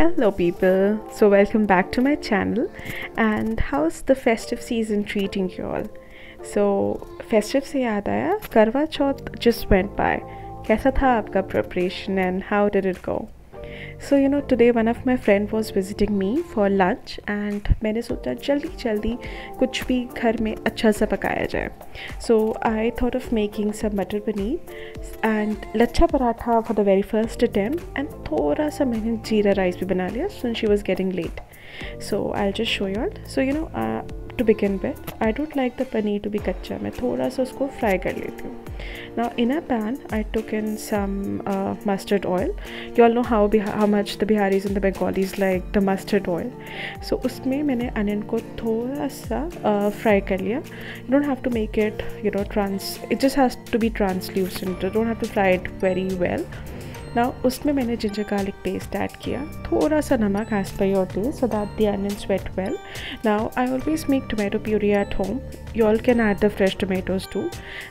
Hello people, so welcome back to my channel and how's the festive season treating you all? So festive से याद आया करवा चौथ just went by कैसा था आपका preparation and how did it go? So you know today one of my friend was visiting me for lunch and मैंने सोचा जल्दी जल्दी कुछ भी घर में अच्छा सा पकाया जाए। So I thought of making सब matar paneer and lachha paratha for the very first attempt and थोड़ा सा मैंने जीरा राइस भी बना लिया so she was getting late so I just show you all so you know to begin with I don't like the paneer to be कच्चा मैं थोड़ा सा उसको फ्राई कर लेती हूँ. ना in a pan I too can some mustard oil you all know how how much the Biharis in the Bengalis like the mustard oil so उसमें मैंने अनियन को थोड़ा सा फ्राई कर लिया. You don't have to make it you know trans it just has to be translucent don't have to fry it very well ना उसमें मैंने जिंजर गार्लिक पेस्ट ऐड किया। थोड़ा सा नमक as per your taste so that the onion sweat well now I always make tomato puree at home you all can add the fresh tomatoes too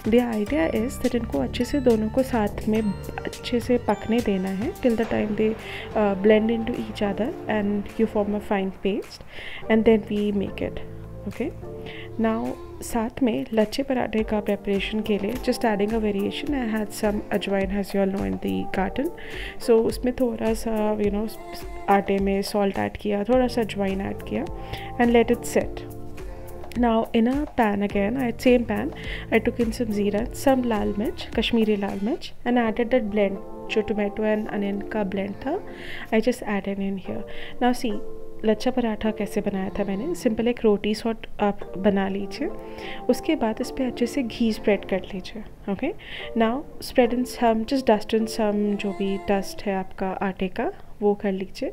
the idea is that इनको अच्छे से दोनों को साथ में अच्छे से पकने देना है till the time they blend into each other and you form a fine paste and then we make it okay now साथ में लच्छे पराठे का प्रेपरेशन के लिए just adding a variation I had some ajwain has you all know in the garden so उसमें थोड़ा सा यू नो आटे में सॉल्ट ऐड किया, थोड़ा सा अजवाइन ऐड किया and let it set now in a pan again I same pan I took in some jeera some lal mirch Kashmiri lal mirch and added that blend जो tomato and onion का blend था I just add an in here now see lachha paratha कैसे बनाया था मैंने? Simple एक रोटी short आप बना लीजिए। उसके बाद इस पर अच्छे से घी स्प्रेड कर लीजिए, okay? Now spread in some, just dust in some जो भी डस्ट है आपका आटे का, वो कर लीजिए।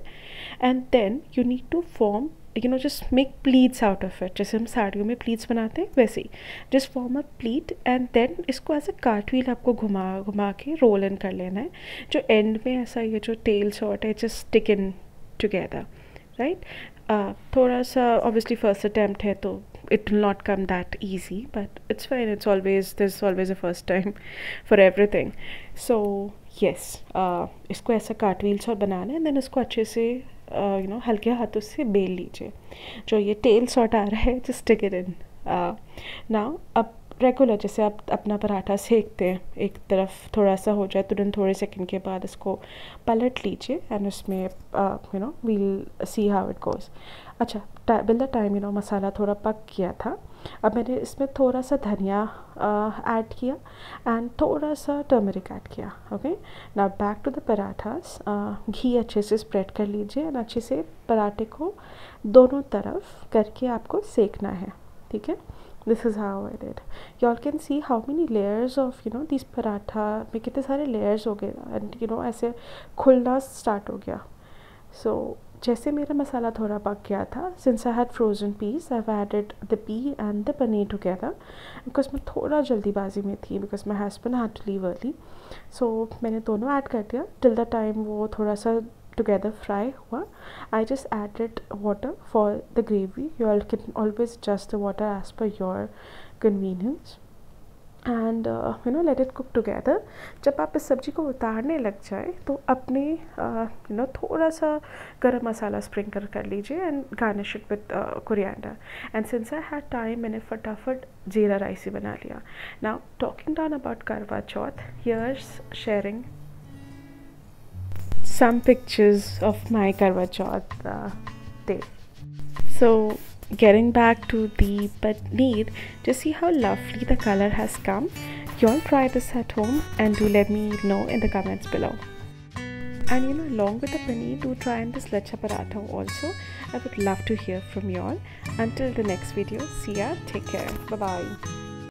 And then you need to form you know just make pleats out of it जैसे हम साड़ियों में प्लीट्स बनाते हैं, वैसे ही। Just form a pleat and then इसको एज अ कार्टवील आपको घुमा घुमा के रोल इन कर लेना है। जो एंड में ऐसा ये जो टेल शॉर्ट है just stick in together right थोड़ा सा ऑब्वियसली फ़र्स्ट अटैम्प्ट है तो it will not come that easy but it's fine. It's always there's always a first time for everything. So yes uh, इसको ऐसा कार्टवील्स और बनाना है then इसको अच्छे से यू नो हल्के हाथों से बेल लीजिए जो ये टेल सॉट आ रहा है just tick it in now अब रेगुलर जैसे आप अपना पराठा सेकते हैं, एक तरफ़ थोड़ा सा हो जाए, तुरंत थोड़े सेकंड के बाद इसको पलट लीजिए एंड उसमें you know we'll see how it goes अच्छा bill the time you know masala थोड़ा पक गया था। अब मैंने इसमें थोड़ा सा धनिया ऐड किया एंड थोड़ा सा टर्मरिक ऐड किया ओके ना back to the parathas ghee अच्छे से स्प्रेड कर लीजिए एंड अच्छे से पराठे को दोनों तरफ़ करके आपको सेकना है, ठीक है? This is how I did. You all can see how many layers of, you know, these paratha, में कितने सारे layers हो गए, and, you know, ऐसे खुलना start हो गया. So, जैसे मेरा मसाला थोड़ा पक गया था since I had frozen peas I added the pea and the paneer together because मैं थोड़ा जल्दीबाजी में थी because my husband had to leave early so मैंने दोनों ऐड कर दिया टिल द टाइम वो थोड़ा सा together fry hua i just added water for the gravy. You all can always adjust the water as per your convenience. And you know let it cook together जब आप इस सब्ज़ी को उतारने लग जाए तो अपने यू नो थोड़ा सा गरम मसाला स्प्रिंकल कर लीजिए and garnish it with coriander and since I had time मैंने फटाफट जीरा राइस ही बना लिया। Now talking down about Karva Chauth here's sharing some pictures of my Karwa Chauth uh, day. So getting back to the paneer, just see how lovely the color has come. You all try this at home and do let me know in the comments below. And you know, along with the paneer, do try and this lacha paratha also. I would love to hear from you all. Until the next video, see ya, take care, bye bye.